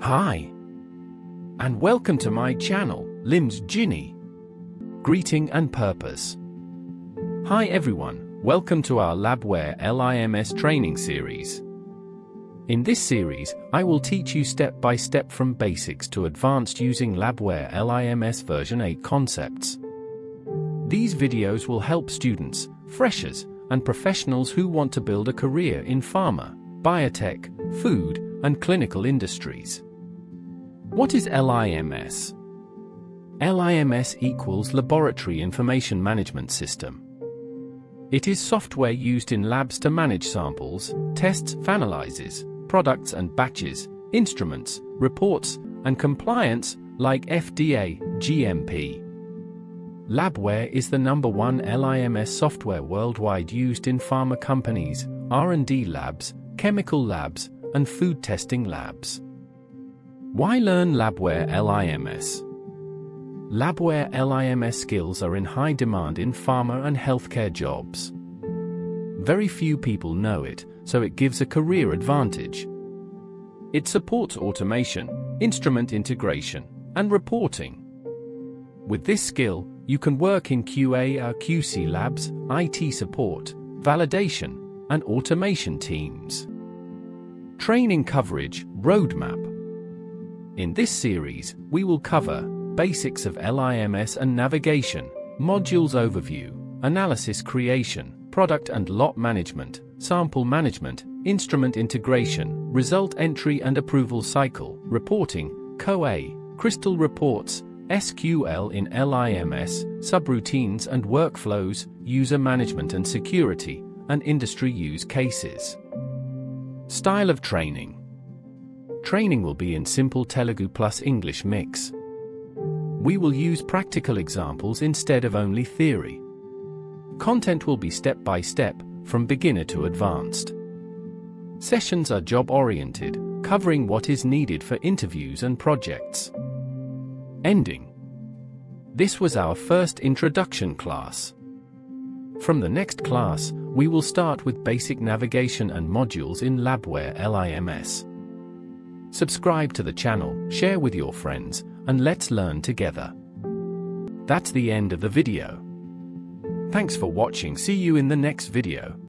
Hi. And welcome to my channel, LIMS Genie. Greeting and purpose. Hi everyone, welcome to our Labware LIMS training series. In this series, I will teach you step by step from basics to advanced using Labware LIMS version 8 concepts. These videos will help students, freshers, and professionals who want to build a career in pharma, biotech, food, and clinical industries. What is LIMS? LIMS equals Laboratory Information Management System. It is software used in labs to manage samples, tests, analyzes, products and batches, instruments, reports, and compliance like FDA, GMP. Labware is the number one LIMS software worldwide used in pharma companies, R&D labs, chemical labs, and food testing labs. Why learn Labware LIMS? Labware LIMS skills are in high demand in pharma and healthcare jobs. Very few people know it, so it gives a career advantage. It supports automation, instrument integration, and reporting. With this skill, you can work in QA or uh, QC labs, IT support, validation, and automation teams. Training coverage roadmap. In this series, we will cover basics of LIMS and navigation, modules overview, analysis creation, product and lot management, sample management, instrument integration, result entry and approval cycle, reporting, COA, crystal reports, SQL in LIMS, subroutines and workflows, user management and security, and industry use cases. Style of training. Training will be in simple Telugu plus English mix. We will use practical examples instead of only theory. Content will be step by step, from beginner to advanced. Sessions are job oriented, covering what is needed for interviews and projects. Ending. This was our first introduction class. From the next class, we will start with basic navigation and modules in Labware LIMS. Subscribe to the channel, share with your friends, and let's learn together. That's the end of the video. Thanks for watching see you in the next video.